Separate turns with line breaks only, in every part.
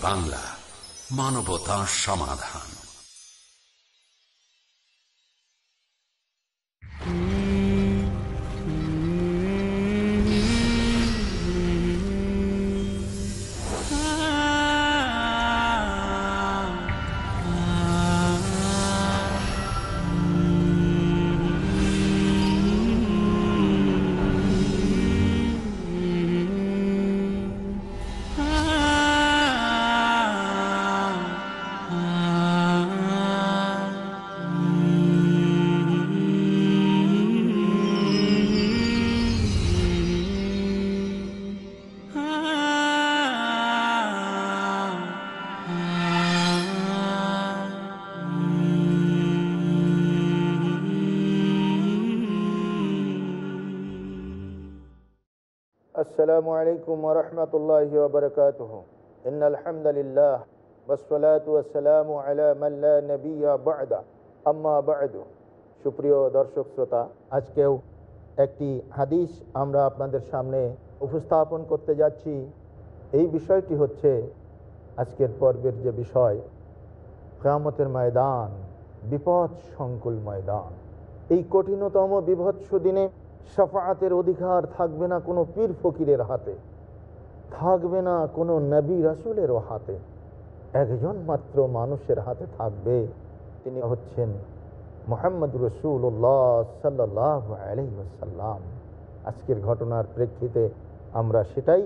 বাংলা মানবতা সমাধান।
السلام عليكم ورحمة الله وبركاته إن الحمد لله والصلاة والسلام على من لا نبي بعد أما بعد সুপ্রিয় দর্শক শ্রোতা আজকেও একটি হাদিস আমরা আপনাদের সামনে উপস্থাপন করতে যাচ্ছি এই বিষয়টি হচ্ছে আজকের পর্বের যে বিষয় কেয়ামতের ময়দান বিপদ সংকুল ময়দান এই কঠিনতম বিভৎস দিনে সাফায়াতের অধিকার থাকবে না কোনো পীর ফকিরের হাতে, থাকবে না কোনো নবী রাসুলেরও হাতে। একজন মাত্র মানুষের হাতে থাকবে। তিনি হচ্ছেন মোহাম্মদ রসুল্লাহ সাল্লাহ আলহিসাল্লাম আজকের ঘটনার প্রেক্ষিতে আমরা সেটাই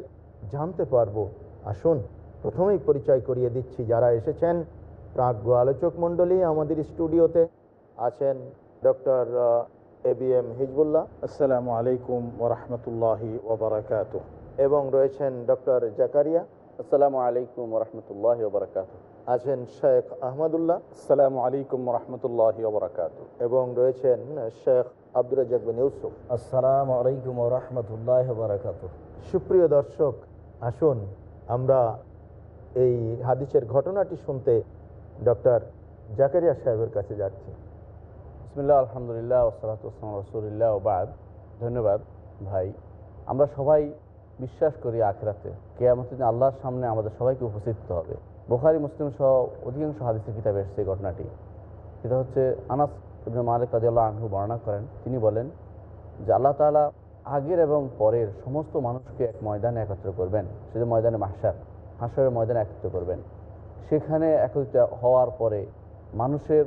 জানতে পারব। আসুন, প্রথমেই পরিচয় করিয়ে দিচ্ছি যারা এসেছেন। প্রাজ্ঞ আলোচক মণ্ডলী আমাদের স্টুডিওতে আছেন doctor A B M Hizbullah.
আসসালামু আলাইকুম ওরহমতুল্লাহি ওবরাকাত
এবং রয়েছেন ডক্টর জাকারিয়া।
আসসালামু আলাইকুম রহমতুল্লাহ বরকাত
আছেন শেখ আহমদুল্লাহ।
আসসালামু আলাইকুম রহমতুল্লাহি ওবরাকাত
এবং রয়েছেন শেখ আব্দুর রাজাক বিন ইউসুফ।
আসসালামু আলাইকুম রহমতুল্লাহ বারাকাত
সুপ্রিয় দর্শক আসুন আমরা এই হাদিসের ঘটনাটি শুনতে ডক্টর জাকারিয়া সাহেবের কাছে যাচ্ছি।
বিসমিল্লাহ, আলহামদুলিল্লাহ ওসালাত ওসলাম রসুলিল্লাহ বাদ। ধন্যবাদ, ভাই। আমরা সবাই বিশ্বাস করি আখেরাতে। কেয়ামতের দিন আল্লাহর সামনে আমাদের সবাইকে উপস্থিত হবে। বোখারি, মুসলিম সহ অধিকাংশ হাদিসের কিতাবে এসেছে ঘটনাটি। সেটা হচ্ছে আনাস ইবনে মালিক রাজিয়াল্লাহ আনহু বর্ণনা করেন। তিনি বলেন যে আল্লাহ তাআলা আগের এবং পরের সমস্ত মানুষকে এক ময়দানে একত্র করবেন। সেটা ময়দানে মাসার হাসরের ময়দানে একত্র করবেন। সেখানে একত্রিত হওয়ার পরে মানুষের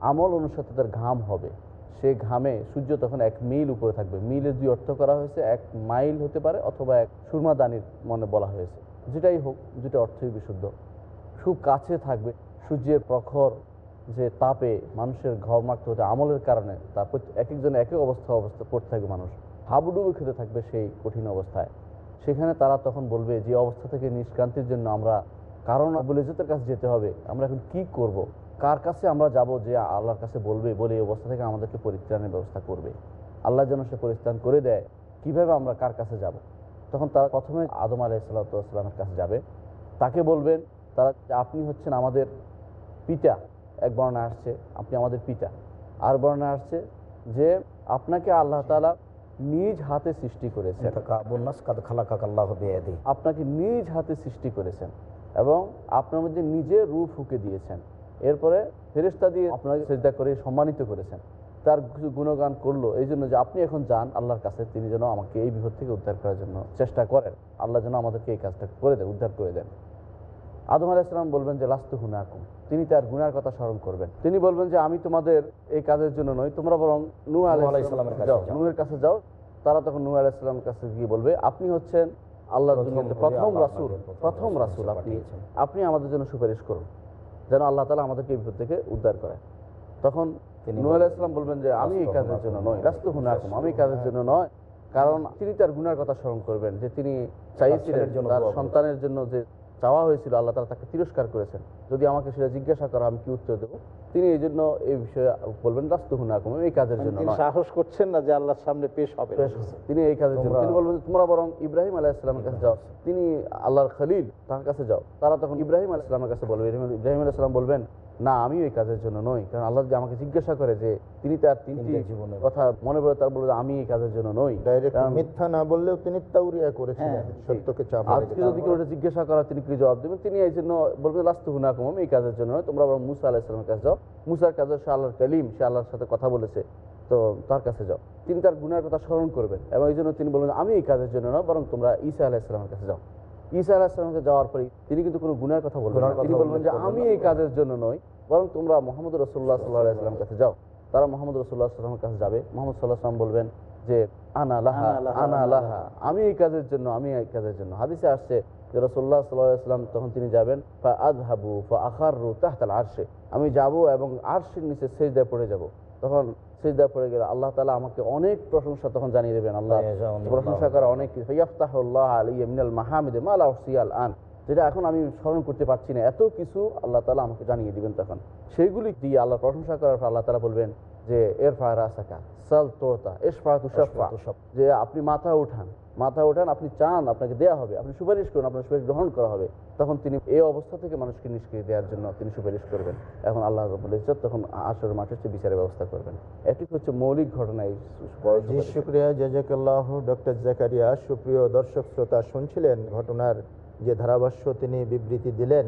আমল অনুসারে তাদের ঘাম হবে। সে ঘামে সূর্য তখন এক মিল উপরে থাকবে। মিলের দুই অর্থ করা হয়েছে, এক মাইল হতে পারে অথবা এক সুরমাদানির মনে বলা হয়েছে। যেটাই হোক যেটা অর্থই বিশুদ্ধ। খুব কাছে থাকবে। সূর্যের প্রখর যে তাপে মানুষের ঘরমাক্ত হতে আমলের কারণে তারপর এক একজন এক অবস্থা অবস্থা পড়তে থাকবে মানুষ। হাবুডুবু খেতে থাকবে সেই কঠিন অবস্থায়। সেখানে তারা তখন বলবে যে অবস্থা থেকে নিষ্ক্রান্তির জন্য আমরা কারণ আবুলিজতের কাছে যেতে হবে। আমরা এখন কি করব। কার কাছে আমরা যাব যে আল্লাহর কাছে বলবে বলে এই অবস্থা থেকে আমাদেরকে পরিত্রাণের ব্যবস্থা করবে? আল্লাহ যেন সে পরিত্রাণ করে দেয় কীভাবে আমরা কার কাছে যাব। তখন তারা প্রথমে আদম আলাহ আলাইসাল্লামের কাছে যাবে। তাকে বলবেন তারা আপনি হচ্ছেন আমাদের পিতা। এক বর্ণনা আসছে আপনি আমাদের পিতা। আর বর্ণনা আসছে যে আপনাকে আল্লাহ তালা নিজ হাতে সৃষ্টি করেছেন। আপনাকে নিজ হাতে সৃষ্টি করেছেন এবং আপনার মধ্যে নিজে রূপ ফুকে দিয়েছেন। এরপরে ফেরিস্তা দিয়ে আপনাকে চেষ্টা করে সম্মানিত করেছেন। তার কিছু গুণগান করল। এই জন্য যে আপনি এখন যান আল্লাহর কাছে তিনি যেন আমাকে এই বিপদ থেকে উদ্ধার করার জন্য চেষ্টা করেন। আল্লাহ যেন আমাদেরকে এই কাজটা করে দেন উদ্ধার করে দেন। আদম আলাইসালাম বলবেন যে লাস্তু হুনাকুম। তিনি তার গুনার কথা স্মরণ করবেন। তিনি বলবেন যে আমি তোমাদের এই কাজের জন্য নই তোমরা বরং নূ আলাইসালামের কাছে যাও। নূহের কাছে যাও। তারা তখন নূ আলাইসালামের কাছে গিয়ে বলবে আপনি হচ্ছেন আল্লাহর দুনিয়াতে প্রথম রাসুল প্রথম রাসুল আপনি। আপনি আমাদের জন্য সুপারিশ করুন। যেন আল্লাহ তালা আমাদেরকে এই বিপদ থেকে উদ্ধার করে। তখন নূ ইসলাম বলবেন যে আমি এই কাজের জন্য নয় রাস্তু হুনাকুম আমি এই কাজের জন্য নয়। কারণ তিনি তার গুনার কথা স্মরণ করবেন যে তিনি চাইছিলেন তার সন্তানের জন্য যে চাওয়া হয়েছিল আল্লাহ তালা তাকে তিরস্কার করেছেন। যদি আমাকে সেটা জিজ্ঞাসা করা আমি কি উত্তর দেবো? তিনি এই জন্য এই বিষয়ে বলবেন রাস্তু হুনাকুম এই কাজের জন্য
সাহস করছেন না যে আল্লাহর সামনে পেশ হবে।
তিনি এই কাজের জন্য তিনি বলবেন তোমরা বরং ইব্রাহিম আলাহ ইসলামের কাছে যাও। তিনি আল্লাহর খলিল তার কাছে যাও। তারা তখন ইব্রাহিম আলাহ ইসলামের কাছে বলবে। ইব্রাহিম আলাহ ইসলাম বলবেন না আমি ওই কাজের জন্য নই। কারণ আল্লাহ যদি আমাকে জিজ্ঞাসা করে যে তিনি তার তিনটি
জীবনের
কথা মনে পড়ে তার বলবে যে আমি এই কাজের জন্য নই।
মিথ্যা না বললেও তিনি তাউরিয়া করেছিলেন
হ্যাঁ,
সত্যকে চাপ
আজকে যদি কেউ জিজ্ঞাসা করা তিনি কি জবাব দেবেন? তিনি এই জন্য বলবেন লাস্তু হুনাকুম আমি এই কাজের জন্য নয় তোমরা আবার মুসা আলাহ ইসলামের কাছে যাও। মুসার কাছে সে আল্লাহর কালিম সে আল্লাহর সাথে কথা বলেছে। তো তার কাছে যাও। তিনি তার গুনার কথা স্মরণ করবেন এবং এই জন্য তিনি বলবেন আমি এই কাজের জন্য নয় বরং তোমরা ঈসা আলাহ ইসলামের কাছে যাও। ঈসা আলাহ ইসলামের কাছে যাওয়ার পরে তিনি কিন্তু কোনো গুনার কথা বলবেন না। তিনি বলবেন যে আমি এই কাজের জন্য নয় বরং তোমরা মোহাম্মদ রসুল্লাহ সাল্লাহ ইসলামের কাছে যাও। তারা মোহাম্মদ রসুল্লাহ সাল্লামের কাছে যাবে। মোহাম্মদ সাল্লাহ সাল্লাম বলবেন যে আনা লাহা
আনা লাহা,
আমি এই কাজের জন্য আমি এই কাজের জন্য। হাদিসে আসছে যে রসোল্লা সাল্লাম তখন তিনি যাবেন ফা আদহাবু ফা আখারু তাহতাল আরশে। আমি যাব এবং আরশের নিচে সেজদায় পড়ে যাব। তখন সেজদায় পড়ে গেলে। আল্লাহ তালা আমাকে অনেক প্রশংসা তখন জানিয়ে দেবেন আল্লাহ প্রশংসা করা অনেক কিছু। ইয়াফতাহুল্লাহ আলিয়া মিনাল মাহমিদে মালা সিয়াল আন। যেটা এখন আমি স্মরণ করতে পারছি না। এত কিছু আল্লাহ তালা আমাকে জানিয়ে দিবেন তখন। সেইগুলি দিয়ে আল্লাহ প্রশংসা করার পর আল্লাহ তালা বলবেন যে এর ফায়ার আসাকা সাল তোরতা এস ফায়া তুষাফা যে আপনি মাথা উঠান মাথা উঠান আপনি চান আপনাকে দেয়া হবে আপনি সুপারিশ করুন আপনার সুপারিশ গ্রহণ করা হবে। তখন তিনি এই অবস্থা থেকে মানুষকে নিষ্ক্রিয় দেওয়ার জন্য তিনি সুপারিশ করবেন। এখন আল্লাহ রবুল ইজ্জত তখন আসর মাঠে হচ্ছে বিচারের ব্যবস্থা করবেন। এটি হচ্ছে মৌলিক ঘটনা এই
শুক্রিয়া জাজাকাল্লাহ। ডক্টর জাকারিয়া সুপ্রিয় দর্শক শ্রোতা শুনছিলেন ঘটনার যে ধারাভাষ্য তিনি বিবৃতি দিলেন।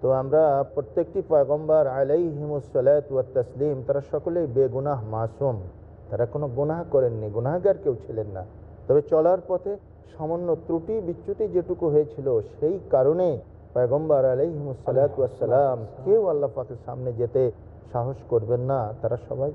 তো আমরা প্রত্যেকটি পয়গম্বর আলাইহিমুসালাত ওয়া তসলিম তারা সকলেই বেগুনাহ মাসুম। তারা কোনো গুনাহ করেননি গুনাহগার কেউ ছিলেন না। তবে চলার পথে সামান্য ত্রুটি বিচ্যুতি যেটুকু হয়েছিল সেই কারণে পয়গম্বর আলাইহিমুসালাত ওয়াসালাম কেউ আল্লাহ পাকের সামনে যেতে সাহস করবেন না তারা সবাই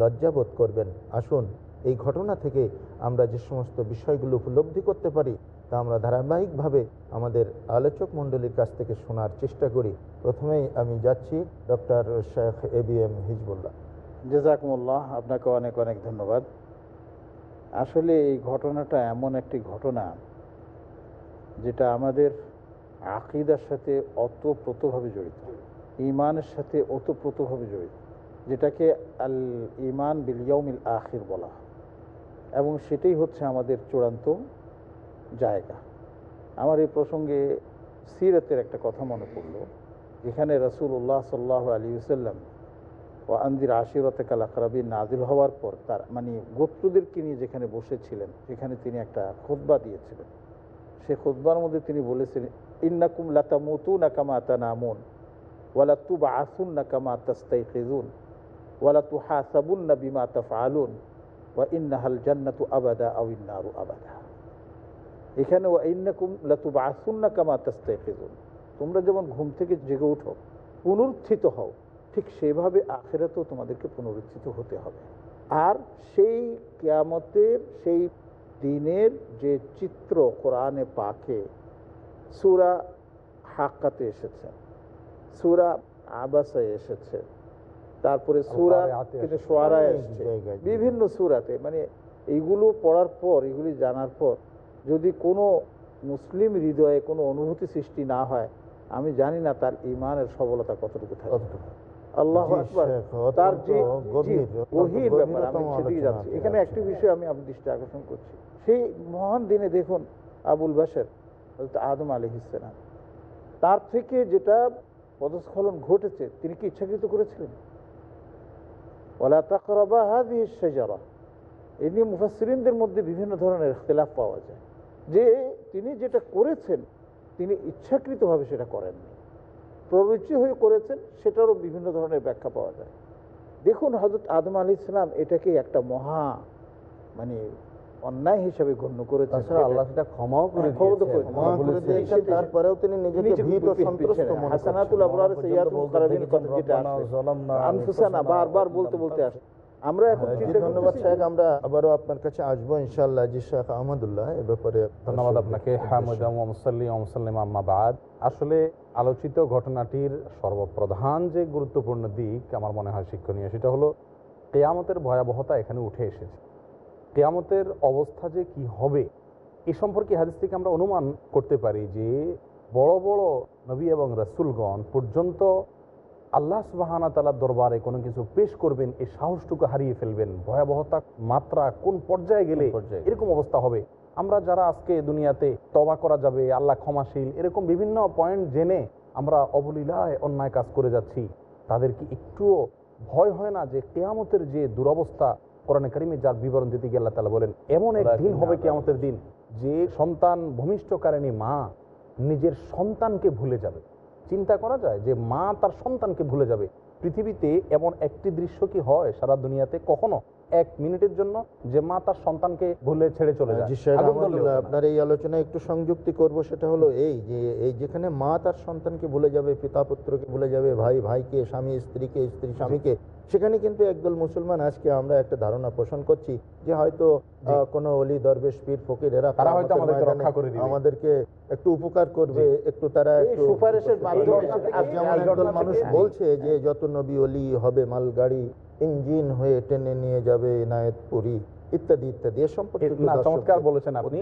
লজ্জাবোধ করবেন। আসুন এই ঘটনা থেকে আমরা যে সমস্ত বিষয়গুলো উপলব্ধি করতে পারি তা আমরা ধারাবাহিকভাবে আমাদের আলোচক মণ্ডলীর কাছ থেকে শোনার চেষ্টা করি। প্রথমেই আমি যাচ্ছি doctor Sheikh A B M Hizbullah.
জেজাকুমুল্লাহ, আপনাকে অনেক অনেক ধন্যবাদ। আসলে এই ঘটনাটা এমন একটি ঘটনা যেটা আমাদের আকিদার সাথে অতপ্রতভাবে জড়িত ইমানের সাথে অতপ্রতভাবে জড়িত, যেটাকে আল ইমান বিল ইয়ৌমিল আখির বলা। এবং সেটাই হচ্ছে আমাদের চূড়ান্ত জায়গা। আমার এই প্রসঙ্গে সিরতের একটা কথা মনে পড়ল। যেখানে রসুল্লাহ সাল্লাহ আলী সাল্লাম ও আন্দির আশিরতে কালাকরাবি নাজিল হওয়ার পর তার মানে গোত্রদেরকে নিয়ে যেখানে বসেছিলেন, সেখানে তিনি একটা খুতবা দিয়েছিলেন। সে খুতবার মধ্যে তিনি বলেছিলেন, ইন্নাকুম লাতা মুতু নাকামা তানামুন ওয়ালা তু বা আসুন নাকামা তাস্তাই খেজুন ওয়ালা তু হাসাবুন না বিমা তাফআলুন, ওয়া ইন্নাহাল জান্নাতু আবাদা আও ইন্নারু আবাদা। এখানে তোমরা যেমন ঘুম থেকে জেগে উঠো পুনরুত্থিত হও ঠিক সেভাবে আখেরাতেও তোমাদেরকে পুনরুত্থিত হতে হবে। আর সেই কেয়ামতের সেই দিনের যে চিত্র কোরআনে পাকে সুরা হাক্কাতে এসেছে সুরা আবাসায় এসেছে তারপরে সুরা কিন্তু। সোয়ারায় এসছে। বিভিন্ন সুরাতে মানে এইগুলো পড়ার পর এগুলি জানার পর যদি কোনো মুসলিম হৃদয়ে কোনো অনুভূতি সৃষ্টি না হয় আমি জানি না তার ইমানের সবলতা কতটুকু থাকে আল্লাহ তার যে
গভীর,
ব্যাপার আমি সেদিকে যাচ্ছি। এখানে একটি বিষয় আমি আপনার দৃষ্টি আকর্ষণ করছি। সেই মহান দিনে দেখুন আবুল বাসের আদম আলী ইসলাম তার থেকে যেটা পদস্খলন ঘটেছে তিনি কি ইচ্ছাকৃত করেছিলেন? ওলা তাকরাবা এই নিয়ে মুফাসসিরিনদের মধ্যে বিভিন্ন ধরনের ইখতিলাফ পাওয়া যায়। যে তিনি যেটা করেছেন তিনি ইচ্ছাকৃতভাবে সেটা করেননি। প্ররুচি হয়ে করেছেন সেটারও বিভিন্ন ধরনের ব্যাখ্যা পাওয়া যায়। দেখুন হজরত আদম আলী ইসলাম এটাকে একটা মহা মানে অন্যায় হিসাবে গণ্য করেছেন।
আল্লাহ সেটা ক্ষমাও করে
ক্ষমা তো
দিয়েছেন।
করে
ক্ষমা করে
বলেছেন,
দিয়েছেন, তারপরেও তিনি নিজেকে
নিজেকে
ভীত সন্ত্রস্ত মনে
হাসানাতুল আবরার সাইয়াতুল
বলতে
মুকাররাবিন কথা যেটা
রব্বানা
আসে
যালামনা
আনফুসানা
আনফুসানা
বারবার বলতে
ইল্লাম
বলতে আসে। আমরা এখন
হ্যাঁ, ধন্যবাদ শেখ আমরা আবারও আপনার কাছে আসব ইনশাল্লাহ জি শেখ আহমদুল্লাহ এ ব্যাপারে
ধন্যবাদ আপনাকে। হামুদাম মুসাল্লি মুসাল্লিম আম্মাবাদ আসলে আলোচিত ঘটনাটির সর্বপ্রধান যে গুরুত্বপূর্ণ দিক আমার মনে হয় শিক্ষণীয় সেটা হলো কেয়ামতের ভয়াবহতা এখানে উঠে এসেছে। কেয়ামতের অবস্থা যে কি হবে এ সম্পর্কে হাদিস থেকে আমরা অনুমান করতে পারি যে বড় বড় নবী এবং রসুলগণ পর্যন্ত আল্লাহ সুবাহানা তালার দরবারে কোনো কিছু পেশ করবেন এই সাহসটুকু হারিয়ে ফেলবেন। ভয়াবহতা মাত্রা কোন পর্যায়ে গেলে? এরকম অবস্থা হবে। আমরা যারা আজকে দুনিয়াতে তবা করা যাবে আল্লাহ ক্ষমাশীল এরকম বিভিন্ন পয়েন্ট জেনে আমরা অবলীলায় অন্যায় কাজ করে যাচ্ছি তাদের কি একটুও ভয় হয় না যে কেয়ামতের যে দুরবস্থা কোরআনে কারিমে যার বিবরণ দিতে গিয়ে আল্লাহ তালা বলেন এমন এক দিন হবে কেয়ামতের দিন যে সন্তান ভূমিষ্ঠকারিণী মা নিজের সন্তানকে ভুলে যাবে। চিন্তা করা যায় যে মা তার সন্তানকে ভুলে যাবে। পৃথিবীতে এমন একটি দৃশ্য কি হয় সারা দুনিয়াতে কখনো? এক মিনিটের জন্য যে মা তার সন্তানকে ভুলে ছেড়ে চলে যায়।
আপনার এই আলোচনায় একটু সংযুক্তি করব সেটা হলো এই যে এই যেখানে মা তার সন্তানকে ভুলে যাবে পিতা পুত্রকে ভুলে যাবে ভাই ভাইকে স্বামী স্ত্রীকে স্ত্রী স্বামীকে সেখানে কিন্তু একদল মুসলমান আজকে আমরা একটা ধারণা পোষণ করছি যে হয়তো কোনো অলি দরবেশ পীর ফকির এরা
তারা হয়তো
কিয়ামতের
আমাদেরকে
একটু উপকার করবে একটু তারা
সুপারিশের মাধ্যমে
মানুষ বলছে যে যত নবী অলি হবে মালগাড়ি ইঞ্জিন হয়ে টেনে নিয়ে যাবে এনায়েতপুরি ইত্যাদি ইত্যাদি। এ সম্পর্কে
চমৎকার বলেছেন আপনি।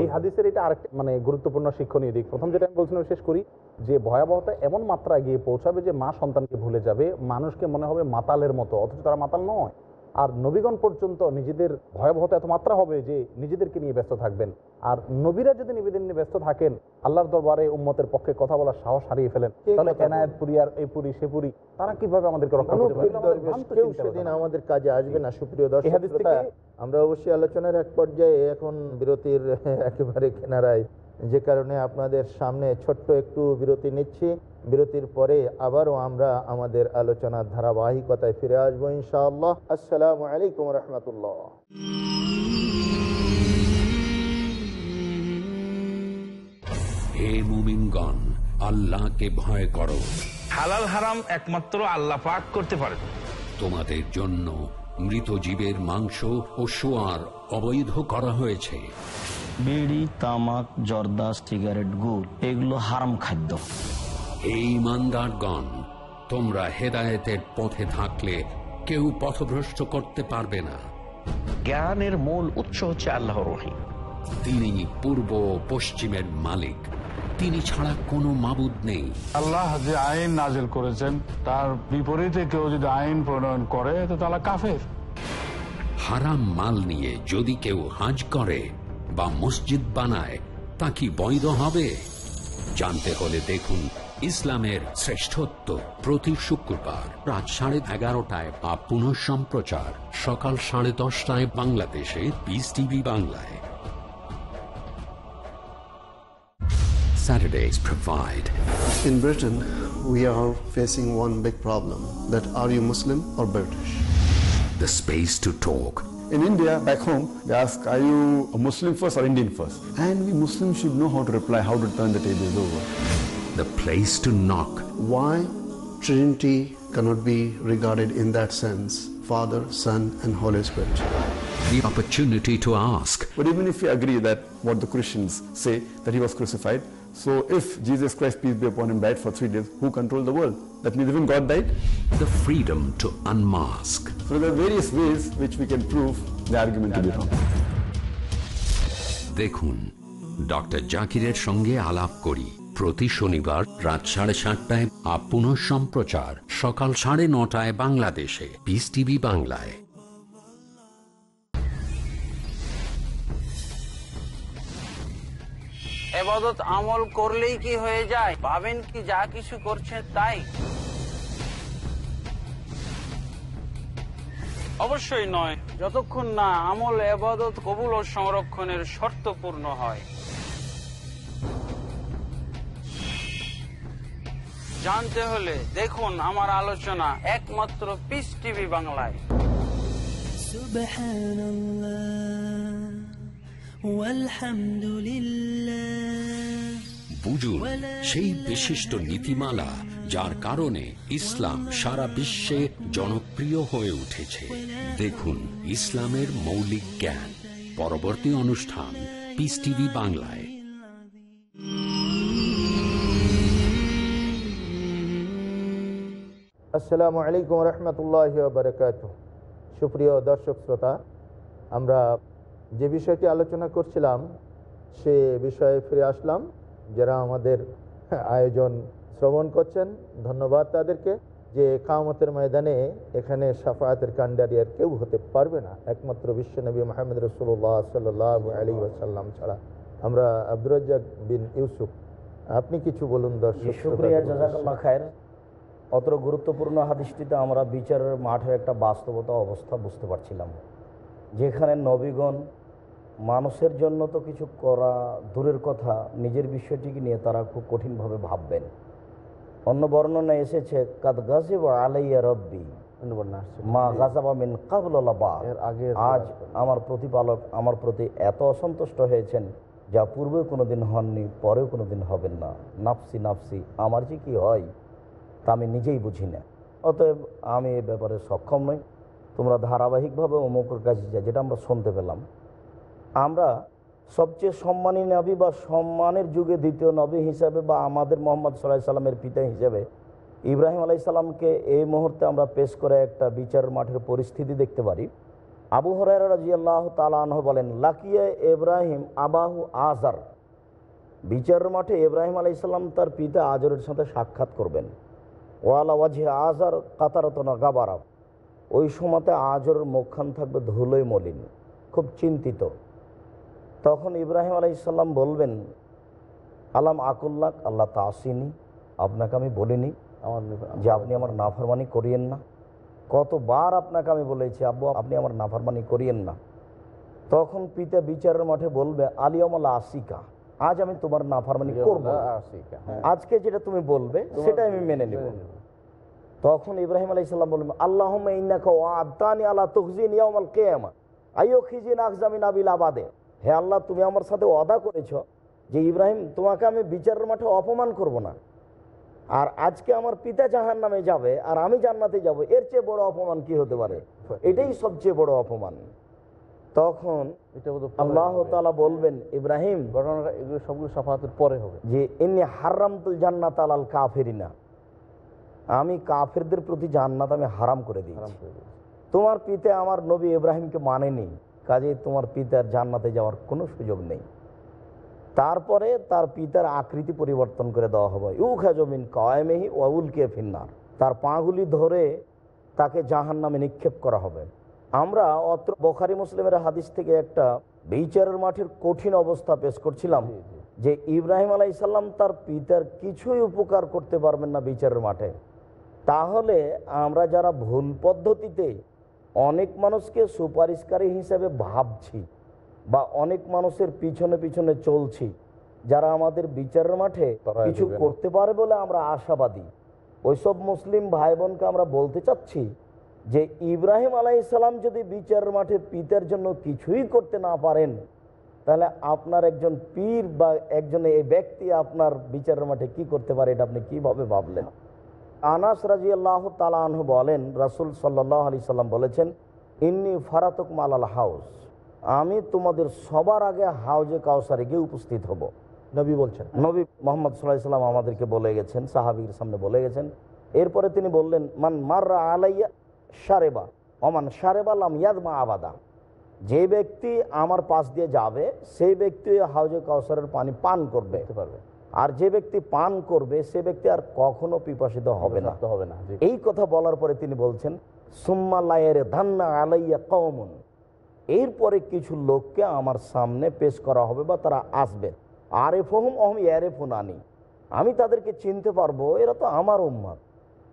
এই হাদিসের এটা আরেকটা মানে গুরুত্বপূর্ণ শিক্ষণীয় দিক। প্রথম যেটা আমি বলছিলাম শেষ করি যে ভয়াবহতা এমন মাত্রায় গিয়ে পৌঁছাবে যে মা সন্তানকে ভুলে যাবে মানুষকে মনে হবে মাতালের মতো অথচ তারা মাতাল নয়। আর নবীগণ পর্যন্ত নিজেদের ভয়াবহতা এত মাত্রা হবে যে নিজেদেরকে নিয়ে ব্যস্ত থাকবেন। আর নবীরা যদি নিবেদন নিয়ে ব্যস্ত থাকেন আল্লাহর দরবারে উম্মতের পক্ষে কথা বলার সাহস হারিয়ে ফেলেন। তাহলে এনায়েত পুরী আর এই পুরী সে পুরী তারা কীভাবে আমাদেরকে রক্ষা করতে আমাদের
সেদিন আমাদের কাজে আসবে না সুপ্রিয় দর্শক আমরা অবশ্যই আলোচনার এক পর্যায়ে এখন বিরতির একেবারে কেনারায়। যে কারণে আপনাদের সামনে ছোট্ট একটু বিরতি নিচ্ছি। বিরতির পরে আবারও আমরা আমাদের আলোচনার ধারাবাহিকতায় ফিরে আসব ইনশাআল্লাহ। আসসালামু আলাইকুম রহমতুল্লাহ।
হে মুমিনগণ আল্লাহকে ভয় করো।
হালাল হারাম একমাত্র আল্লাহ পাক করতে পারেন
তোমাদের জন্য মৃত জীবের মাংস ও সোয়ার অবৈধ করা হয়েছে।
বিড়ি তামাক জর্দা সিগারেট গুড় এগুলো হারাম খাদ্য।
হে ইমানদারগণ তোমরা হেদায়েতের পথে থাকলে কেউ পথভ্রষ্ট করতে পারবে না।
জ্ঞানের মূল উৎস হচ্ছে আল্লাহর রহিম
তিনি পূর্ব পশ্চিমের মালিক। তিনি ছাড়া কোনো মাবুদ নেই।
আল্লাহ যে আইন নাজিল করেছেন তার বিপরীতে কেউ যদি আইন প্রণয়ন করে তো তারা কাফের।
হারাম মাল নিয়ে যদি কেউ হাজ করে বা মসজিদ বানায় তা কি বৈধ হবে? জানতে হলে দেখুন ইসলামের শ্রেষ্ঠত্ব প্রতি শুক্রবার রাত সাড়ে এগারোটায় বা পুনঃ সম্প্রচার সকাল সাড়ে দশটায় বাংলাদেশে পিস টিভি বাংলায় Saturdays provide
In Britain, we are facing one big problem that are you Muslim or British?
the space to talk
In India, back home, they ask, are you a Muslim first or Indian first? And we Muslims should know how to reply, how to turn the tables over.
the place to knock
Why Trinity cannot be regarded in that sense Father, Son, and Holy Spirit?
the opportunity to ask
But even if we agree that what the Christians say, that he was crucified, so if Jesus Christ, peace be upon him, died for three days, who controlled the world? That means even God died?
the freedom to unmask
So there are various ways which we can prove the argument to be wrong.
দেখুন doctor জাকিরের সঙ্গে আলাপ করি প্রতি শনিবার রাত সাড়ে সাতটায় আপ পুনঃ সম্প্রচার। সকাল সাড়ে নটায় বাংলাদেশে। পিস টিভি বাংলায়।
এবাদত আমল করলেই কি হয়ে যায়? পাবেন কি যা কিছু করছেন তাই? অবশ্যই নয়। যতক্ষণ না আমল এবাদত কবুল ও সংরক্ষণের শর্ত পূর্ণ হয়। জানতে হলে দেখুন আমার আলোচনা একমাত্র পিস টিভি বাংলায়।
বুঝুন সেই বিশিষ্ট নীতিমালা যার কারণে ইসলাম সারা বিশ্বে জনপ্রিয় হয়ে উঠেছে। দেখুন ইসলামের মৌলিক জ্ঞান। পরবর্তী অনুষ্ঠান পিস টিভি বাংলায়।
আসসালামু আলাইকুম রহমতুল্লাহ বারকাত সুপ্রিয় দর্শক শ্রোতা আমরা যে বিষয়টি আলোচনা করছিলাম সে বিষয়ে ফিরে আসলাম। যারা আমাদের আয়োজন শ্রবণ করছেন ধন্যবাদ তাদেরকে। যে কামতের ময়দানে এখানে সাফায়াতের কান্ডারি আর কেউ হতে পারবে না। একমাত্র বিশ্বনবী মোহাম্মদ রসুল্লাহ সাল্লাহ আলী ওয়াসাল্লাম ছাড়া। আমরা আব্দুরাজ্জাক বিন ইউসুফ আপনি কিছু বলুন দর্শক
শুক্রিয়া জাজাকাল্লাহ খায়ের অত গুরুত্বপূর্ণ হাদিসটিতে আমরা বিচারের মাঠের একটা বাস্তবতা অবস্থা বুঝতে পারছিলাম। যেখানে নবীগণ মানুষের জন্য তো কিছু করা দূরের কথা নিজের বিষয়টিকে নিয়ে তারা খুব কঠিনভাবে ভাববেন। অন্য বর্ণনা এসেছে কাদ গাজিব আলাইয়া রব্বি মা গাজাবা মিন কাবলাবা আজ আমার প্রতিপালক আমার প্রতি এত অসন্তুষ্ট হয়েছেন যা পূর্বেও কোনোদিন হননি পরেও কোনোদিন হবেন না। নাফসি নাফসি আমার যে কি হয়? তা আমি নিজেই বুঝি না। অতএব আমি এ ব্যাপারে সক্ষম নই। তোমরা ধারাবাহিকভাবে অমুকের কাছে যা যেটা আমরা শুনতে পেলাম। আমরা সবচেয়ে সম্মানী নবী বা সম্মানের যুগে দ্বিতীয় নবী হিসাবে বা আমাদের মোহাম্মদ সাল্লাহ সাল্লামের পিতা হিসাবে ইব্রাহিম আলাই সাল্লামকে এই মুহূর্তে আমরা পেশ করে একটা বিচার মাঠের পরিস্থিতি দেখতে পারি। আবু হরাই রাজি আল্লাহ তালাহ বলেন, লাকিয়া ইব্রাহিম আবাহু আজার বিচার মাঠে ইব্রাহিম আলাই সাল্লাম তার পিতা আজরের সাথে সাক্ষাৎ করবেন। ওয়ালা ওয়াজে আজার কাতারতনা গাবারা। ওই সময়তে আজরের মুখখান থাকবে ধুলোই মলিন খুব চিন্তিত। তখন ইব্রাহিম আলাইসাল্লাম বলবেন আলাম আকুল্লাক আল্লাহ তাসিনি আপনাকে আমি বলিনি আমার যে আপনি আমার নাফরমানি করিয়েন না। কতবার আপনাকে আমি বলেছি আব্বু আপনি আমার নাফরমানি করিয়েন না। তখন পিতা বিচারের মাঠে বলবে আলিয়ামাল্লা আসিকা। আজ আমি তোমার নাফরমানি করব আজকে যেটা তুমি বলবে সেটা আমি মেনে নেব। তখন ইব্রাহিম আলাইসাল্লাম বলবেন আল্লাহ আদানি আল্লাহ তহজিন ইয়ামাল কেয়ামা আইও খিজিন আকজামিন আবিল আবাদে। হে আল্লাহ তুমি আমার সাথে ওয়াদা করেছ যে ইব্রাহিম তোমাকে আমি বিচারের মাঠে অপমান করব না। আর আজকে আমার পিতা জাহান নামে যাবে আর আমি জান্নাতে যাব। এর চেয়ে বড় অপমান কি হতে পারে? এটাই সবচেয়ে বড় অপমান। তখন আল্লাহ তালা বলবেন ইব্রাহিম
ঘটনাটা এগুলো সবগুলো সাফাতের পরে হবে।
যে এমনি হারামতুল জান্নাত আলাল কাফেরিনা আমি কাফেরদের প্রতি জান্নাত আমি হারাম করে দিয়েছি। তোমার পিতা আমার নবী ইব্রাহিমকে মানেনি কাজে তোমার পিতার জান্নাতে যাওয়ার কোনো সুযোগ নেই। তারপরে তার পিতার আকৃতি পরিবর্তন করে দেওয়া হবে। ইউখা জমিন কয়েমেহি ওয়াউলকে ফিন্নার তার পাগুলি ধরে তাকে জাহান নামে নিক্ষেপ করা হবে। আমরা অত্র বোখারি মুসলিমের হাদিস থেকে একটা বিচারের মাঠের কঠিন অবস্থা পেশ করছিলাম যে ইব্রাহিম আলাইসাল্লাম তার পিতার কিছুই উপকার করতে পারবেন না বিচারের মাঠে। তাহলে আমরা যারা ভুল পদ্ধতিতে অনেক মানুষকে সুপারিশকারী হিসেবে ভাবছি বা অনেক মানুষের পিছনে পিছনে চলছি যারা আমাদের বিচারের মাঠে কিছু করতে পারে বলে আমরা আশাবাদী। ওইসব মুসলিম ভাই বোনকে আমরা বলতে চাচ্ছি যে ইব্রাহিম আলাইসাল্লাম যদি বিচারের মাঠে পিতার জন্য কিছুই করতে না পারেন তাহলে আপনার একজন পীর বা একজন এই ব্যক্তি আপনার বিচারের মাঠে কি করতে পারে এটা আপনি কীভাবে ভাবলেন? আনাস রাজি আল্লাহ তালাহ বলেন রাসুল সাল্লাহ আলি সাল্লাম বলেছেন ইন্নি ফারাতক মালাল হাউস। আমি তোমাদের সবার আগে হাউজে কাউসারে গিয়ে উপস্থিত হব।
নবী বলছেন।
নবী মোহাম্মদ সাল্লাহ সাল্লাম আমাদেরকে বলে গেছেন সাহাবির সামনে বলে গেছেন। এরপরে তিনি বললেন মান মাররা আলাইয়া সারেবা অমান সারেবা লাম ইয়াদমা আবাদা। যে ব্যক্তি আমার পাশ দিয়ে যাবে সেই ব্যক্তি হাউজে কাউসারের পানি পান করবে।
পারবে।
আর যে ব্যক্তি পান করবে সে ব্যক্তি আর কখনো পিপাসিত হবে না।
হবে না
এই কথা বলার পরে তিনি বলছেন সুম্মা লায়ের ধান্না আলাইয়া কমন এরপরে কিছু লোককে আমার সামনে পেশ করা হবে বা তারা আসবে। আর এফহম অহম ইয়ারেফুন আনি আমি তাদেরকে চিনতে পারব এরা তো আমার উম্মাদ।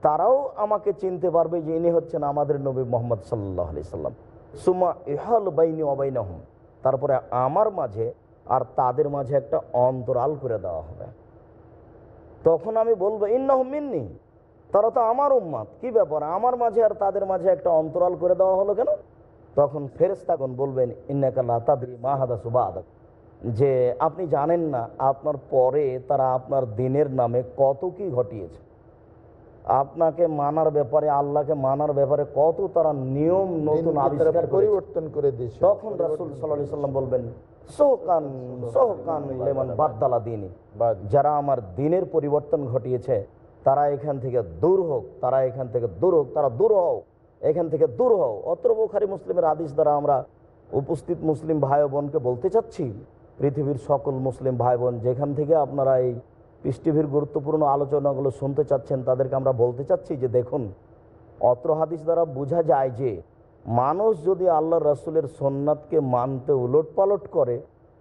তারাও আমাকে চিনতে পারবে যে ইনি হচ্ছেন আমাদের নবী মোহাম্মদ সাল্লাহ আলি সাল্লাম। সুমা ইহাল বাইনি অবাইনহম তারপরে আমার মাঝে আর তাদের মাঝে একটা অন্তরাল করে দেওয়া হবে। তখন আমি বলব ইন্নাহ মিন্নি। তারা তো আমার উম্মাদ। কি ব্যাপার? আমার মাঝে আর তাদের মাঝে একটা অন্তরাল করে দেওয়া হলো কেন? তখন ফেরেস্তাগণ বলবেন ইন্নাকাল্লাহ তাদরি মাহাদা সুবাদ যে আপনি জানেন না, আপনার পরে তারা আপনার দিনের নামে কত কি ঘটিয়েছে। আপনাকে মানার ব্যাপারে আল্লাহকে মানার ব্যাপারে কত তারা নিয়ম নতুন আবিষ্কার
পরিবর্তন করে দিয়েছে।
তখন রাসুল সাল্লাহ সাল্লাম বলবেন সোহকান সোহকান লেমন বাদ্দালা যারা আমার দিনের পরিবর্তন ঘটিয়েছে তারা এখান থেকে দূর হোক তারা এখান থেকে দূর হোক তারা দূর হও এখান থেকে দূর হও। অত্রবোখারি মুসলিমের আদিস দ্বারা আমরা উপস্থিত মুসলিম ভাই বোনকে বলতে চাচ্ছি পৃথিবীর সকল মুসলিম ভাই বোন যেখান থেকে আপনারা এই পিস টিভির গুরুত্বপূর্ণ আলোচনাগুলো শুনতে চাচ্ছেন, তাদেরকে আমরা বলতে চাচ্ছি যে দেখুন, অত্র হাদিস দ্বারা বোঝা যায় যে, মানুষ যদি আল্লাহ রসুলের সোননাথকে মানতে উলট পালট করে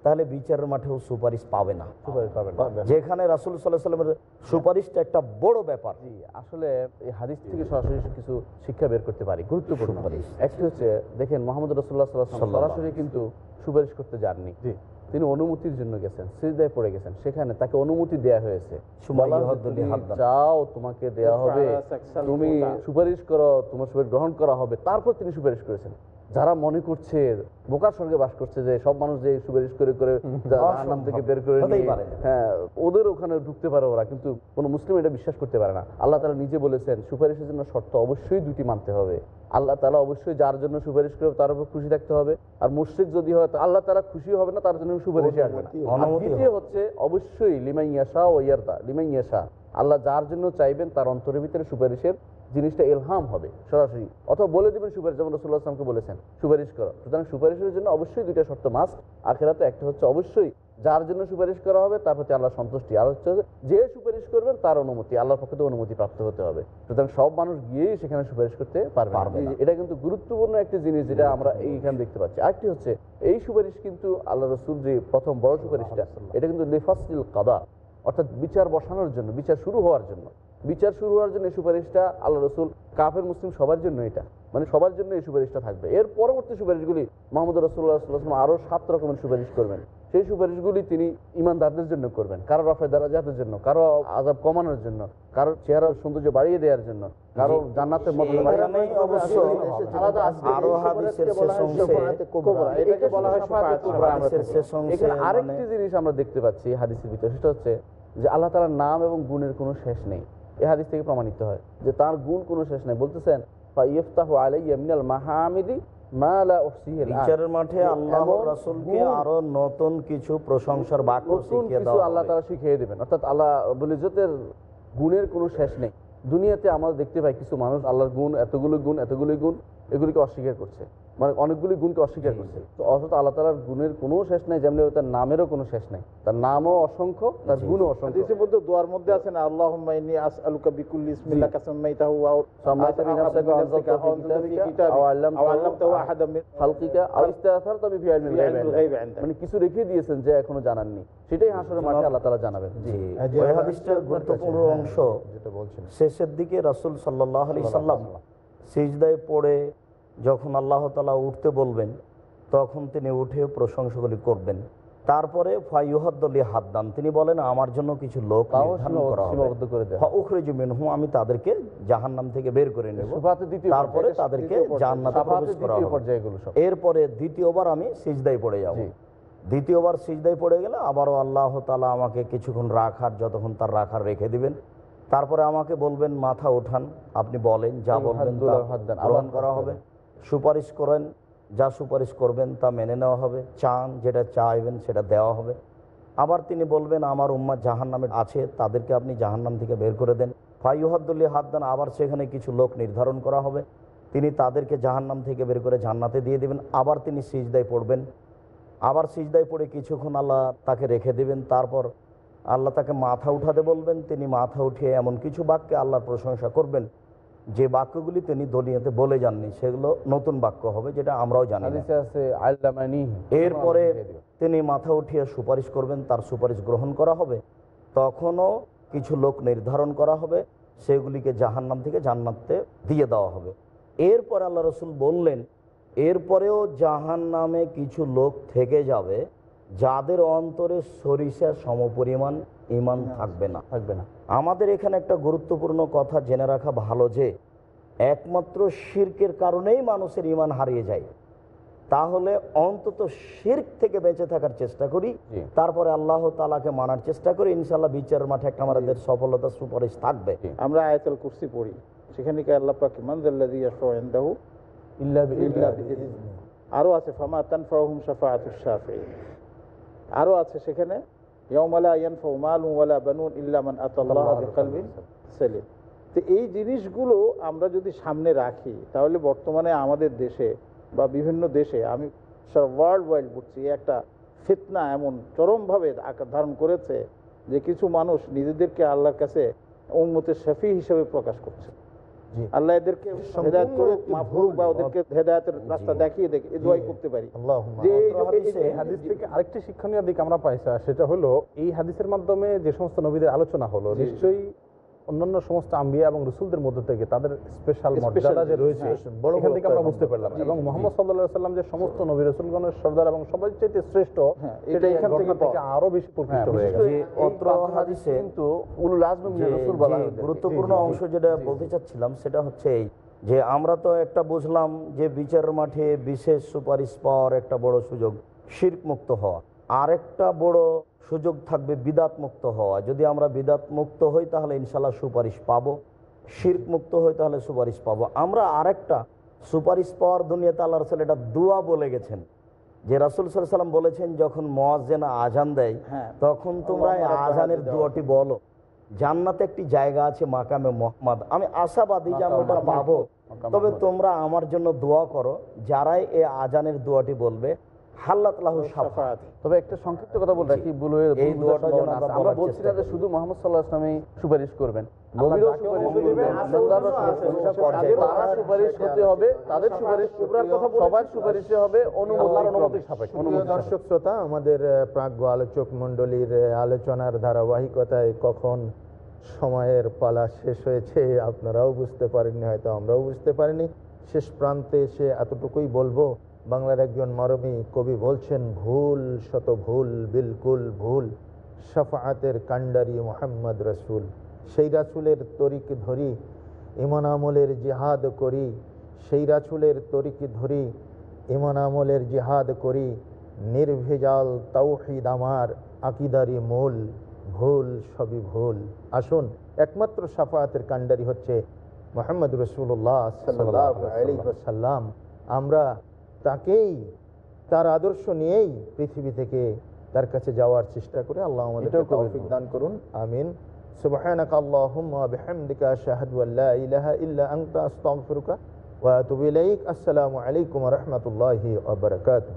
তাহলে বিচারের মাঠেও সুপারিশ পাবে না।
সুপারিশ পাবে না।
যেখানে রাসুল সাল্লাহ সাল্লামের সুপারিশটা একটা বড় ব্যাপার।
আসলে এই হাদিস থেকে সরাসরি কিছু শিক্ষা বের করতে পারি গুরুত্বপূর্ণ। একটি হচ্ছে দেখেন মোহাম্মদ রসুল্লাহ সাল্লাহ সরাসরি কিন্তু সুপারিশ করতে যাননি। তিনি অনুমতির জন্য গেছেন সিজদায় পড়ে গেছেন। সেখানে তাকে অনুমতি দেয়া হয়েছে। চাও তোমাকে দেয়া হবে। তুমি সুপারিশ করো তোমার সুপারিশ গ্রহণ করা হবে। তারপর তিনি সুপারিশ করেছেন। যারা মনে করছে বোকার সঙ্গে বাস করছে যে সব মানুষ যে সুপারিশ করে করে নাম থেকে বের করে হ্যাঁ ওদের ওখানে ঢুকতে পারে ওরা কিন্তু কোনো মুসলিম এটা বিশ্বাস করতে পারে না। আল্লাহ তালা নিজে বলেছেন সুপারিশের জন্য শর্ত অবশ্যই দুটি মানতে হবে। আল্লাহ তালা অবশ্যই যার জন্য সুপারিশ করবে তার উপর খুশি থাকতে হবে। আর মুশ্রিক যদি হয় তো আল্লাহ তালা খুশি হবে না তার জন্য সুপারিশে আসবে না। দ্বিতীয় হচ্ছে অবশ্যই লিমাই ইয়াসা ও ইয়ারদা লিমাই ইয়াসা আল্লাহ যার জন্য চাইবেন তার অন্তরের ভিতরে সুপারিশের জিনিসটা এলহাম হবে সরাসরি। অথবা বলে দিবেন সুপারিশ যেমন রসুল্লাহ আসলামকে বলেছেন সুপারিশ করো। সুতরাং সুপারিশের জন্য অবশ্যই দুইটা শর্ত মাস্ট। আখেরাতে একটা হচ্ছে অবশ্যই যার জন্য সুপারিশ করা হবে তার প্রতি আল্লাহ সন্তুষ্টি। আর হচ্ছে যে সুপারিশ করবেন তার অনুমতি আল্লাহর পক্ষ থেকে অনুমতি প্রাপ্ত হতে হবে। সুতরাং সব মানুষ গিয়েই সেখানে সুপারিশ করতে পারবে
পারবে
এটা কিন্তু গুরুত্বপূর্ণ একটি জিনিস যেটা আমরা এইখানে দেখতে পাচ্ছি। আরেকটি হচ্ছে এই সুপারিশ কিন্তু আল্লাহ রসুল যে প্রথম বড় সুপারিশটা এটা কিন্তু লেফাসিল কাদা অর্থাৎ বিচার বসানোর জন্য বিচার শুরু হওয়ার জন্য। বিচার শুরু হওয়ার জন্য এই সুপারিশটা আল্লাহ রসুল কাফের মুসলিম সবার জন্য এটা। মানে সবার জন্য এই সুপারিশটা থাকবে। এর পরবর্তী সুপারিশগুলি মোহাম্মদ রসুল্লাহ সাল্লাম আরও সাত রকমের সুপারিশ করবেন। সেই সুপারিশগুলি তিনি ইমানদারদের জন্য করবেন। কারও রফে দারাজাতের জন্য কারও আজাব কমানোর জন্য কারও চেহারার সৌন্দর্য বাড়িয়ে দেওয়ার জন্য কারও জান্নাতের মতো
এখানেই অবশ্য
আলাদা আসবে।
আরও হাদিসের শেষ অংশে
এটাকে বলা শাফাআতে কুবরা। আমরা
হাদিসের
দেখি।
শেষ অংশে
এখানে
মানে-
আরেকটি জিনিস আমরা দেখতে পাচ্ছি হাদিসের ভিতরে সেটা হচ্ছে যে আল্লাহ তালার নাম এবং গুণের কোনো শেষ নেই। এই হাদিস থেকে প্রমাণিত হয় যে তার গুণ কোনো শেষ নেই বলতেছেন ইফতাহু আলাইয়া মিনাল মাহামিদি মা লা উহসিহি আল-আন।
বিচারের মাঠে আল্লাহ রাসূলকে আরও নতুন কিছু প্রশংসার বাক্য শিখিয়ে
আল্লাহ। শিখিয়ে দেবেন অর্থাৎ আল্লাহ বলিজতের গুণের কোনো শেষ নেই দুনিয়াতে আমরা দেখতে পাই কিছু মানুষ আল্লাহর গুণ এতগুলো গুণ এতগুলো গুণ এগুলিকে অস্বীকার করছে মানে অনেকগুলি গুণকে অস্বীকার করছে। তো অর্থাৎ আল্লাহ তালার গুণের কোনো শেষ নাই যেমনি তার নামেরও কোনো শেষ নাই। তার নামও অসংখ্য তার গুণও অসংখ্য।
মধ্যে দোয়ার মধ্যে আছে না আসআলুকা বিকুল্লি
আল্লামতাহু
আল্লামতাহু আহাদাম মিন
মানে কিছু রেখে দিয়েছেন যে এখনও জানাননি সেটাই হাসরের মাঠে আল্লাহ তাআলা জানাবেন। জি।
ওই হাদিসটার গুরুত্বপূর্ণ অংশ শেষের দিকে রাসূল সাল্লাল্লাহু আলাইহি সাল্লাম। সিজদায় পড়ে যখন আল্লাহ তাআলা উঠতে বলবেন তখন তিনি উঠে প্রশংসাগুলি করবেন। তারপরে ফাইহাদ্দলি হাদ্দান তিনি বলেন আমার জন্য কিছু লোক আমি তাদেরকে জাহান্নাম থেকে বের করে নেব। তারপরে তাদেরকে প্রবেশ করা। এরপরে দ্বিতীয়বার আমি সিজদায় পড়ে যাব। দ্বিতীয়বার সিজদায় পড়ে গেলে আবারও আল্লাহ তালা আমাকে কিছুক্ষণ রাখার যতক্ষণ তার রাখার রেখে দিবেন। তারপরে আমাকে বলবেন মাথা ওঠান আপনি বলেন যা বলবেন গ্রহণ করা হবে। সুপারিশ করেন, যা সুপারিশ করবেন তা মেনে নেওয়া হবে, চান যেটা চাইবেন সেটা দেওয়া হবে। আবার তিনি বলবেন, আমার উম্মা জাহান নামে আছে, তাদেরকে আপনি জাহান্নাম থেকে বের করে দেন। ফাইহাদ্দুল্লি হাত দেন আবার সেখানে কিছু লোক নির্ধারণ করা হবে। তিনি তাদেরকে জাহান্নাম থেকে বের করে জান্নাতে দিয়ে দেবেন। আবার তিনি সিজদায় পড়বেন। আবার সিজদায় পড়ে কিছুক্ষণ আল্লাহ তাকে রেখে দেবেন। তারপর আল্লাহ তাকে মাথা উঠাতে বলবেন। তিনি মাথা উঠিয়ে এমন কিছু বাক্যে আল্লাহর প্রশংসা করবেন। যে বাক্যগুলি তিনি দলিয়াতে বলে যাননি সেগুলো নতুন বাক্য হবে যেটা আমরাও জানি এরপরে তিনি মাথা উঠিয়ে সুপারিশ করবেন তার সুপারিশ গ্রহণ করা হবে। তখনও কিছু লোক নির্ধারণ করা হবে সেগুলিকে জাহান্নাম থেকে জান্নাতে দিয়ে দেওয়া হবে। এরপর আল্লাহ রসুল বললেন এরপরেও জাহান নামে কিছু লোক থেকে যাবে যাদের অন্তরে সরিষা সমপরিমাণ ইমান থাকবে না।
থাকবে না।
আমাদের এখানে একটা গুরুত্বপূর্ণ কথা জেনে রাখা ভালো যে একমাত্র শির্কের কারণেই মানুষের ইমান হারিয়ে যায়। তাহলে অন্তত শির্ক থেকে বেঁচে থাকার চেষ্টা করি। তারপরে আল্লাহ তালাকে মানার চেষ্টা করি। ইনশাল্লাহ বিচারের মাঠে একটা আমাদের সফলতা সুপারিশ থাকবে।
আমরা আয়াতুল কুর্সি পড়ি। সেখানে কি আল্লাহ পাক আরও আছে ফামা আরও আছে সেখানে তো এই জিনিসগুলো আমরা যদি সামনে রাখি তাহলে বর্তমানে আমাদের দেশে বা বিভিন্ন দেশে আমি সারা ওয়ার্ল্ড ওয়াইড বুঝছি একটা ফিতনা এমন চরমভাবে আকার ধারণ করেছে যে কিছু মানুষ নিজেদেরকে আল্লাহর কাছে উম্মতের শফি হিসেবে প্রকাশ করছে। আল্লাহ এদেরকে হেদায়ত করুক মাফ করুক বা ওদেরকে হেদায়তের রাস্তা দেখিয়ে দেখে এই দোয়াই করতে পারি। যে
হাদিস থেকে আরেকটি শিক্ষণীয় দিক আমরা পাইছি সেটা হলো এই হাদিসের মাধ্যমে যে সমস্ত নবীদের আলোচনা হলো নিশ্চয়ই অন্যান্য সমস্ত আম্বিয়া এবং রসুলদের মধ্যে থেকে তাদের স্পেশাল মর্যাদা যে রয়েছে।
হ্যাঁ, বড় বড়
এখান থেকে আমরা বুঝতে পারলাম। এবং মোহাম্মদ সাল্লাহ সাল্লাম যে সমস্ত নবী রসুলগণের সর্দার এবং সবাই চাইতে শ্রেষ্ঠ
হ্যাঁ, এটা
এখান থেকে আরও বেশি প্রকৃত হয়ে গেছে।
অত্র হাদিসে
কিন্তু উলুল আজম
যে-
রসুল বলা
গুরুত্বপূর্ণ অংশ যেটা বলতে চাচ্ছিলাম সেটা হচ্ছে এই যে আমরা তো একটা বুঝলাম যে বিচারের মাঠে বিশেষ সুপারিশ পাওয়ার একটা বড় সুযোগ শির্ক মুক্ত হওয়া। আরেকটা বড় সুযোগ থাকবে বিদাত মুক্ত হওয়া। যদি আমরা বিদাত মুক্ত হই তাহলে ইনশাল্লাহ সুপারিশ পাবো। শির্ক মুক্ত হই তাহলে সুপারিশ পাবো। আমরা আরেকটা সুপারিশ পাওয়ার দুনিয়াতে আল্লাহ রসুল এটা দুয়া বলে গেছেন। যে রাসুল সাল্লাম বলেছেন যখন মোয়াজ্জেনা আজান দেয়
হ্যাঁ।
তখন তোমরা আজানের দুয়াটি বলো। জান্নাতে একটি জায়গা আছে মাকামে মোহাম্মদ। আমি আশাবাদী যে আমি ওটা পাবো। তবে তোমরা আমার জন্য দোয়া করো। যারাই এই আজানের দোয়াটি বলবে হাল্লাত লাহু সাফাত
তবে একটা সংক্ষিপ্ত কথা বলে রাখি ভুল
এই দোয়াটা যেন আমরা
বলছি না যে শুধু মোহাম্মদ সাল্লাহ আসলামই সুপারিশ করবেন। নবীরও সুপারিশ করবেন। তারা হতে হবে তাদের সুপারিশ সবার সুপারিশে হবে অনুমোদন অনুমতি সাপেক্ষে।
দর্শক শ্রোতা আমাদের প্রাজ্ঞ আলোচক মণ্ডলীর আলোচনার ধারাবাহিকতায় কখন সময়ের পালা শেষ হয়েছে আপনারাও বুঝতে পারেননি হয়তো আমরাও বুঝতে পারিনি। শেষ প্রান্তে এসে এতটুকুই বলব। বাংলার একজন মরমী কবি বলছেন, ভুল শত ভুল, বিলকুল ভুল সাফায়াতের কান্ডারি মোহাম্মদ রসুল। সেই রাসুলের তরিক ধরি, ইমান আমলের জিহাদ করি, সেই রাসুলের তরিক ধরি, ইমান আমলের জিহাদ করি। নির্ভেজাল তাওহিদ আমার আকিদারি মূল, ভুল সবই ভুল। আসুন, একমাত্র সাফায়াতের কান্ডারি হচ্ছে মোহাম্মদ রসুল্লাহ সাল্লাম আমরা তাকেই তার আদর্শ নিয়েই পৃথিবী থেকে তার কাছে যাওয়ার চেষ্টা করে আল্লাহ আমাদের
এটাও কবুল
তৌফিক দান করুন আমিন سبحانك اللهم وبحمدك أشهد أن لا إله إلا أنت أستغفرك وأتوب إليك السلام عليكم ورحمة الله وبركاته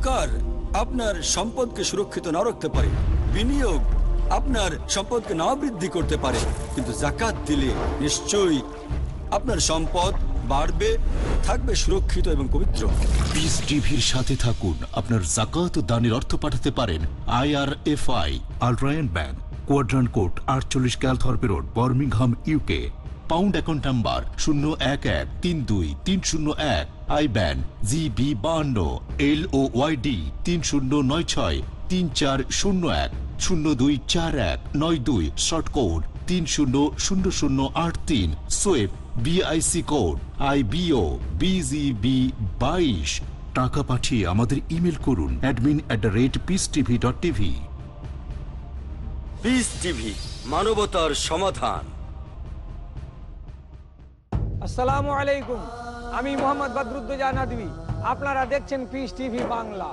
লকার আপনার সম্পদকে সুরক্ষিত না রাখতে পারে বিনিয়োগ আপনার সম্পদকে না বৃদ্ধি করতে পারে কিন্তু জাকাত দিলে নিশ্চয়ই আপনার সম্পদ বাড়বে থাকবে সুরক্ষিত এবং পবিত্র।
পিস টিভির সাথে থাকুন। আপনার জাকাত ও দানের অর্থ পাঠাতে পারেন আইআরএফআই আলট্রায়ন ব্যাংক কোয়াড্রান্ট কোড আটচল্লিশ Calthorpe road Birmingham UK pound account number শূন্য এক এক তিন দুই তিন শূন্য এক। আই ব্যান জিবি বাহান্ন এল ও ওয়াইডি তিন শূন্য নয় ছয় তিন চার শূন্য এক শূন্য দুই চার এক নয় দুই শর্ট কোড তিন শূন্য শূন্য শূন্য আট তিন সোয়েব BIC code I BO BGB বাইশ। টাকা পাঠিয়ে আমাদের ইমেল করুন admin at the rate Peace TV dot TV.
Peace TV মানবতার সমাধান।
আসসালামু আলাইকুম। আমি মোহাম্মদ বদরুদ্দোজা আপনারা দেখছেন পিস টিভি বাংলা।